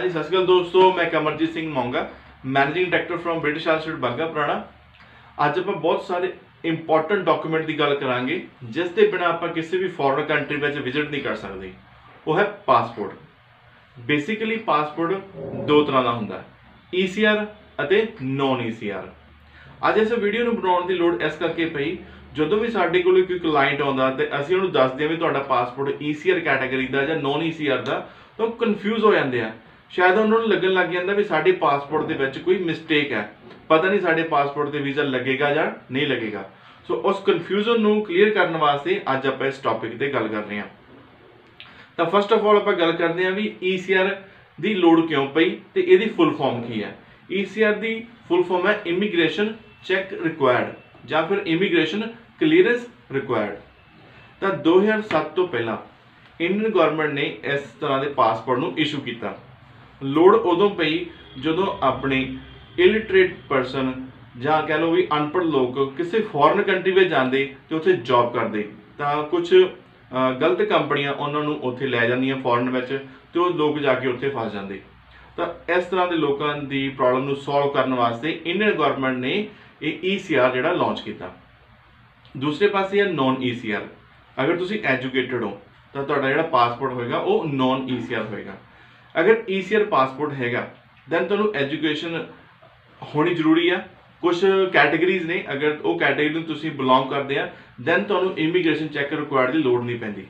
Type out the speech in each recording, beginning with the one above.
ਹਾਂਜੀ, ਸਤਿ ਸ਼੍ਰੀ ਅਕਾਲ ਦੋਸਤੋ, ਮੈਂ Kamarjit Singh Monga managing director firm British Institute Bagha Purana. ਅੱਜ ਆਪਾਂ ਬਹੁਤ ਸਾਰੇ ਇੰਪੋਰਟੈਂਟ ਡਾਕੂਮੈਂਟ ਦੀ ਗੱਲ ਕਰਾਂਗੇ, ਜਿਸ ਦੇ ਬਿਨਾ ਆਪਾਂ ਕਿਸੇ ਵੀ ਫੋਰਨ ਕੰਟਰੀ ਵਿੱਚ ਵਿਜ਼ਿਟ ਨਹੀਂ ਕਰ ਸਕਦੇ। ਉਹ ਹੈ ਪਾਸਪੋਰਟ ਬੇਸਿਕਲੀ ਪਾਸਪੋਰਟ ਦੋ ਤਰ੍ਹਾਂ ਦਾ ਹੁੰਦਾ ਹੈ ECR ਅਤੇ ਨੌਨ ECR ਅੱਜ ਇਸ ਵੀਡੀਓ ਨੂੰ ਬਣਾਉਣ ਦੀ ਲੋੜ ਇਸ ਕਰਕੇ ਪਈ, ਜਦੋਂ ਵੀ ਸਾਡੇ ਕੋਲ ਕੋਈ ਕਲਾਇੰਟ ਆਉਂਦਾ, ਤੇ ਅਸੀਂ ਉਹਨੂੰ ਦੱਸਦੇ ਹਾਂ ਵੀ ਤੁਹਾਡਾ ਪਾਸਪੋਰਟ ECR ਕੈਟਾਗਰੀ ਦਾ ਜਾਂ ਨੌਨ ECR ਦਾ, ਤਾਂ ਉਹ ਕਨਫਿਊਜ਼ ਹੋ ਜਾਂਦੇ ਆ। ਸ਼ਾਇਦ ਉਹਨਾਂ ਨੂੰ ਲੱਗਣ ਲੱਗ ਜਾਂਦਾ ਵੀ ਸਾਡੇ ਪਾਸਪੋਰਟ ਦੇ ਵਿੱਚ ਕੋਈ ਮਿਸਟੇਕ ਹੈ। ਪਤਾ ਨਹੀਂ ਸਾਡੇ ਪਾਸਪੋਰਟ ਤੇ ਵੀਜ਼ਾ ਲੱਗੇਗਾ ਜਾਂ ਨਹੀਂ ਲੱਗੇਗਾ। ਸੋ ਉਸ ਕਨਫਿਊਜ਼ਨ ਨੂੰ ਕਲੀਅਰ ਕਰਨ ਵਾਸਤੇ ਅੱਜ ਆਪਾਂ ਇਸ ਟੌਪਿਕ ਤੇ ਗੱਲ ਕਰ ਰਹੇ ਹਾਂ। ਤਾਂ ਫਸਟ ਆਫ ਆਲ ਆਪਾਂ ਗੱਲ ਕਰਦੇ ਹਾਂ ਵੀ ECR ਦੀ ਲੋੜ ਕਿਉਂ ਪਈ ਤੇ ਇਹਦੀ ਫੁੱਲ ਫਾਰਮ ਕੀ ਹੈ। ECR ਦੀ ਫੁੱਲ ਫਾਰਮ ਹੈ ਇਮੀਗ੍ਰੇਸ਼ਨ ਚੈੱਕ ਰਿਕੁਆਇਰਡ ਜਾਂ ਫਿਰ ਇਮੀਗ੍ਰੇਸ਼ਨ ਕਲੀਅਰੈਂਸ ਰਿਕੁਆਇਰਡ ਤਾਂ 2007 ਤੋਂ ਪਹਿਲਾਂ ਇੰਡੀਅਨ ਗਵਰਨਮੈਂਟ ਨੇ ਇਸ ਤਰ੍ਹਾਂ ਦੇ ਪਾਸਪੋਰਟ ਨੂੰ ਇਸ਼ੂ ਕੀਤਾ। ਲੋੜ ਉਦੋਂ ਪਈ ਜਦੋਂ ਆਪਣੇ ਇਲਿਟਰੇਟ ਪਰਸਨ ਜਾਂ ਕਹਿ ਲਓ ਵੀ ਅਨਪੜ੍ਹ ਲੋਕ ਕਿਸੇ ਫੋਰਨ ਕੰਟਰੀ ਵਿੱਚ ਜਾਂਦੇ ਤੇ ਉੱਥੇ ਜੌਬ ਕਰਦੇ, ਤਾਂ ਕੁਝ ਗਲਤ ਕੰਪਨੀਆਂ ਉਹਨਾਂ ਨੂੰ ਉੱਥੇ ਲੈ ਜਾਂਦੀਆਂ ਫੋਰਨ ਵਿੱਚ ਤੇ ਉਹ ਲੋਕ ਜਾ ਕੇ ਉੱਥੇ ਫਸ ਜਾਂਦੇ। ਤਾਂ ਇਸ ਤਰ੍ਹਾਂ ਦੇ ਲੋਕਾਂ ਦੀ ਪ੍ਰੋਬਲਮ ਨੂੰ ਸੋਲਵ ਕਰਨ ਵਾਸਤੇ ਇੰਡੀਅਨ ਗਵਰਨਮੈਂਟ ਨੇ ਇਹ ECR ਜਿਹੜਾ ਲਾਂਚ ਕੀਤਾ। ਦੂਸਰੇ ਪਾਸੇ ਹੈ ਨੌਨ ECR ਅਗਰ ਤੁਸੀਂ ਐਜੂਕੇਟਡ ਹੋ, ਤਾਂ ਤੁਹਾਡਾ ਜਿਹੜਾ ਪਾਸਪੋਰਟ ਹੋਏਗਾ ਉਹ ਨੌਨ ECR ਹੋਏਗਾ। ਅਗਰ ECR ਪਾਸਪੋਰਟ ਹੈਗਾ ਦੈਨ ਤੁਹਾਨੂੰ ਐਜੂਕੇਸ਼ਨ ਹੋਣੀ ਜ਼ਰੂਰੀ ਆ। ਕੁਝ ਕੈਟਾਗਰੀਜ਼ ਨੇ, ਅਗਰ ਉਹ ਕੈਟਾਗਰੀ ਨੂੰ ਤੁਸੀਂ ਬਿਲੋਂਗ ਕਰਦੇ ਆ ਦੈਨ ਤੁਹਾਨੂੰ ਇਮੀਗ੍ਰੇਸ਼ਨ ਚੈੱਕ ਰਿਕੁਆਇਰਡ ਦੀ ਲੋੜ ਨਹੀਂ ਪੈਂਦੀ।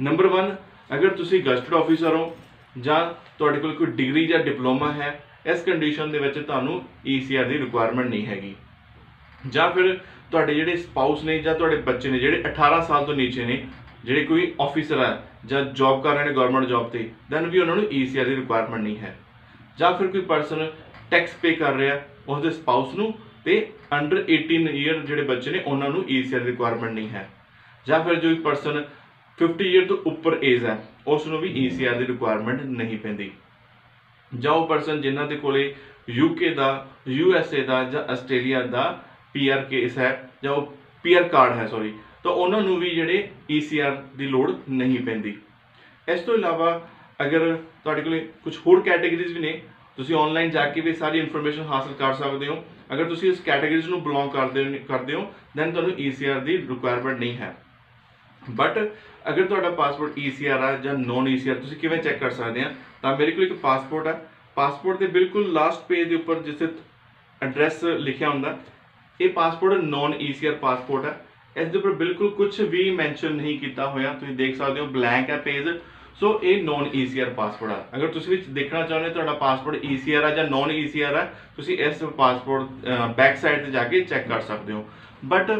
ਨੰਬਰ 1 ਅਗਰ ਤੁਸੀਂ ਗਸਟਡ ਆਫੀਸਰ ਹੋ, ਜਾਂ ਤੁਹਾਡੇ ਕੋਲ ਕੋਈ ਡਿਗਰੀ ਜਾਂ ਡਿਪਲੋਮਾ ਹੈ, ਇਸ ਕੰਡੀਸ਼ਨ ਦੇ ਵਿੱਚ ਤੁਹਾਨੂੰ ECR ਦੀ ਰਿਕੁਆਇਰਮੈਂਟ ਨਹੀਂ ਹੈਗੀ। ਜਾਂ ਫਿਰ ਤੁਹਾਡੇ ਜਿਹੜੇ ਸਪਾਊਸ ਨੇ ਜਾਂ ਤੁਹਾਡੇ ਬੱਚੇ ਨੇ, ਜਿਹੜੇ 18 ਸਾਲ ਤੋਂ ਨੀਚੇ ਨੇ ਜਿਹੜੇ ਕੋਈ ਆਫੀਸਰ ਹੈ ਜਾਂ ਜੌਬ ਕਰ ਰਹੇ ਨੇ ਗਵਰਨਮੈਂਟ ਜੌਬ ਤੇ ਦੈਨ ਵੀ ਉਹਨਾਂ ਨੂੰ ECR ਦੀ ਰਿਕੁਆਇਰਮੈਂਟ ਨਹੀਂ ਹੈ। ਜਾਂ ਫਿਰ ਕੋਈ ਪਰਸਨ ਟੈਕਸ ਪੇ ਕਰ ਰਿਹਾ ਉਸ ਦੇ ਸਪਾਊਸ ਨੂੰ ਤੇ ਅੰਡਰ 18 ਇਅਰ ਜਿਹੜੇ ਬੱਚੇ ਨੇ, ਉਹਨਾਂ ਨੂੰ ECR ਦੀ ਰਿਕੁਆਇਰਮੈਂਟ ਨਹੀਂ ਹੈ। ਜਾਂ ਫਿਰ ਜੋ ਪਰਸਨ 50 ਇਅਰ ਤੋਂ ਉੱਪਰ ਏਜ ਹੈ ਉਸ ਨੂੰ ਵੀ ECR ਦੀ ਰਿਕੁਆਇਰਮੈਂਟ ਨਹੀਂ ਪੈਂਦੀ। ਜਾਂ ਉਹ ਪਰਸਨ ਜਿਨ੍ਹਾਂ ਦੇ ਕੋਲੇ UK ਦਾ USA ਦਾ ਜਾਂ ਆਸਟ੍ਰੇਲੀਆ ਦਾ PR ਕੇਸ ਹੈ, ਜਾਂ ਉਹ PR ਕਾਰਡ ਹੈ ਸੌਰੀ ਤਾਂ ਉਹਨਾਂ ਨੂੰ ਵੀ ਜਿਹੜੇ ECR ਦੀ ਲੋੜ ਨਹੀਂ ਪੈਂਦੀ। ਇਸ ਤੋਂ ਇਲਾਵਾ ਅਗਰ ਤੁਹਾਡੇ ਕੋਲੇ ਕੁਝ ਹੋਰ ਕੈਟਾਗਰੀਜ਼ ਵੀ ਨੇ, ਤੁਸੀਂ ਆਨਲਾਈਨ ਜਾ ਕੇ ਵੀ ਸਾਰੀ ਇਨਫੋਰਮੇਸ਼ਨ ਹਾਸਲ ਕਰ ਸਕਦੇ ਹੋ। ਅਗਰ ਤੁਸੀਂ ਇਸ ਕੈਟਾਗਰੀਜ਼ ਨੂੰ ਬਿਲੋਂਗ ਕਰਦੇ ਕਰਦੇ ਹੋ ਦੈਨ ਤੁਹਾਨੂੰ ECR ਦੀ ਰਿਕੁਆਇਰਮੈਂਟ ਨਹੀਂ ਹੈ। ਬਟ ਅਗਰ ਤੁਹਾਡਾ ਪਾਸਪੋਰਟ ECR ਆ ਜਾਂ ਨੌਨ ECR ਤੁਸੀਂ ਕਿਵੇਂ ਚੈੱਕ ਕਰ ਸਕਦੇ ਆ? ਤਾਂ ਮੇਰੇ ਕੋਲ ਇੱਕ ਪਾਸਪੋਰਟ ਹੈ ਪਾਸਪੋਰਟ ਦੇ ਬਿਲਕੁਲ ਲਾਸਟ ਪੇਜ ਦੇ ਉੱਪਰ ਜਿੱਥੇ ਐਡਰੈਸ ਲਿਖਿਆ ਹੁੰਦਾ, ਇਹ ਪਾਸਪੋਰਟ ਨੌਨ ECR ਪਾਸਪੋਰਟ ਹੈ ਇਸ ਦੇ ਉੱਪਰ ਬਿਲਕੁਲ ਕੁਝ ਵੀ ਮੈਂਸ਼ਨ ਨਹੀਂ ਕੀਤਾ ਹੋਇਆ। ਤੁਸੀਂ ਦੇਖ ਸਕਦੇ ਹੋ ਬਲੈਂਕ ਹੈ ਪੇਜ ਸੋ ਇਹ ਨੌਨ ECR ਪਾਸਪੋਰਟ ਆ। ਅਗਰ ਤੁਸੀਂ ਵੀ ਦੇਖਣਾ ਚਾਹੁੰਦੇ ਹੋ, ਤੁਹਾਡਾ ਪਾਸਪੋਰਟ ECR ਆ ਜਾਂ ਨੌਨ ECR ਆ, ਤੁਸੀਂ ਇਸ ਪਾਸਪੋਰਟ ਬੈਕ ਸਾਈਡ ਤੇ ਜਾ ਕੇ ਚੈੱਕ ਕਰ ਸਕਦੇ ਹੋ। ਬਟ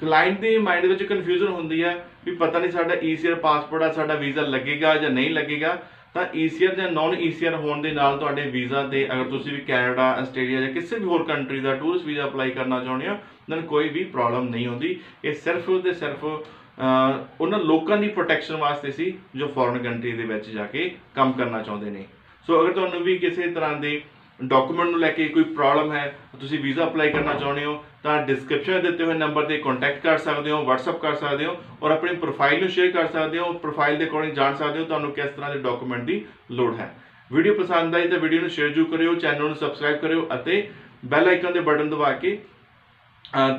ਕਲਾਇੰਟ ਦੇ ਮਾਈਂਡ ਵਿੱਚ ਕਨਫਿਊਜ਼ਨ ਹੁੰਦੀ ਹੈ ਵੀ ਪਤਾ ਨਹੀਂ ਸਾਡਾ ECR ਪਾਸਪੋਰਟ ਆ, ਸਾਡਾ ਵੀਜ਼ਾ ਲੱਗੇਗਾ ਜਾਂ ਨਹੀਂ ਲੱਗੇਗਾ। ਤਾਂ ECR ਜਾਂ ਨੌਨ ECR ਹੋਣ ਦੇ ਨਾਲ ਤੁਹਾਡੇ ਵੀਜ਼ਾ ਤੇ ਅਗਰ ਤੁਸੀਂ ਵੀ ਕੈਨੇਡਾ, ਆਸਟ੍ਰੇਲੀਆ ਜਾਂ ਕਿਸੇ ਵੀ ਹੋਰ ਕੰਟਰੀ ਦਾ ਟੂਰਿਸਟ ਵੀਜ਼ਾ ਅਪਲਾਈ ਕਰਨਾ ਚਾਹੁੰਦੇ ਹੋ ਤਾਂ ਕੋਈ ਵੀ ਪ੍ਰੋਬਲਮ ਨਹੀਂ ਹੁੰਦੀ। ਇਹ ਸਿਰਫ ਤੇ ਸਿਰਫ ਉਹਨਾਂ ਲੋਕਾਂ ਦੀ ਪ੍ਰੋਟੈਕਸ਼ਨ ਵਾਸਤੇ ਸੀ ਜੋ ਫੋਰਨ ਕੰਟਰੀ ਦੇ ਵਿੱਚ ਜਾ ਕੇ ਕੰਮ ਕਰਨਾ ਚਾਹੁੰਦੇ ਨੇ। ਸੋ ਅਗਰ ਤੁਹਾਨੂੰ ਵੀ ਕਿਸੇ ਤਰ੍ਹਾਂ ਦੇ ਡਾਕੂਮੈਂਟ ਨੂੰ ਲੈ ਕੇ ਕੋਈ ਪ੍ਰੋਬਲਮ ਹੈ, ਤੁਸੀਂ ਵੀਜ਼ਾ ਅਪਲਾਈ ਕਰਨਾ ਚਾਹੁੰਦੇ ਹੋ ਤਾਂ ਡਿਸਕ੍ਰਿਪਸ਼ਨ ਦਿੱਤੇ ਹੋਏ ਨੰਬਰ ਤੇ ਕੰਟੈਕਟ ਕਰ ਸਕਦੇ ਹੋ, WhatsApp ਕਰ ਸਕਦੇ ਹੋ ਔਰ ਆਪਣੀ ਪ੍ਰੋਫਾਈਲ ਨੂੰ ਸ਼ੇਅਰ ਕਰ ਸਕਦੇ ਹੋ ਪ੍ਰੋਫਾਈਲ ਦੇ ਅਕੋਰਡਿੰਗ ਜਾਣ ਸਕਦੇ ਹੋ ਤੁਹਾਨੂੰ ਕਿਸ ਤਰ੍ਹਾਂ ਦੇ ਡਾਕੂਮੈਂਟ ਦੀ ਲੋੜ ਹੈ। ਵੀਡੀਓ ਪਸੰਦ ਆਈ ਤਾਂ ਵੀਡੀਓ ਨੂੰ ਸ਼ੇਅਰ ਜ਼ਰੂਰ ਕਰਿਓ ਚੈਨਲ ਨੂੰ ਸਬਸਕ੍ਰਾਈਬ ਕਰਿਓ ਅਤੇ ਬੈਲ ਆਈਕਨ ਦੇ ਬਟਨ ਦਬਾ ਕੇ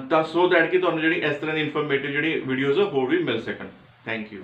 ਤਾਂ ਸੋ ਦੈਟ ਕਿ ਤੁਹਾਨੂੰ ਜਿਹੜੀ ਇਸ ਤਰ੍ਹਾਂ ਦੀ ਇਨਫੋਰਮੇਟਿਵ ਜਿਹੜੀ ਵੀਡੀਓਜ਼ ਹੋਰ ਵੀ ਮਿਲ ਸਕਣ। Thank you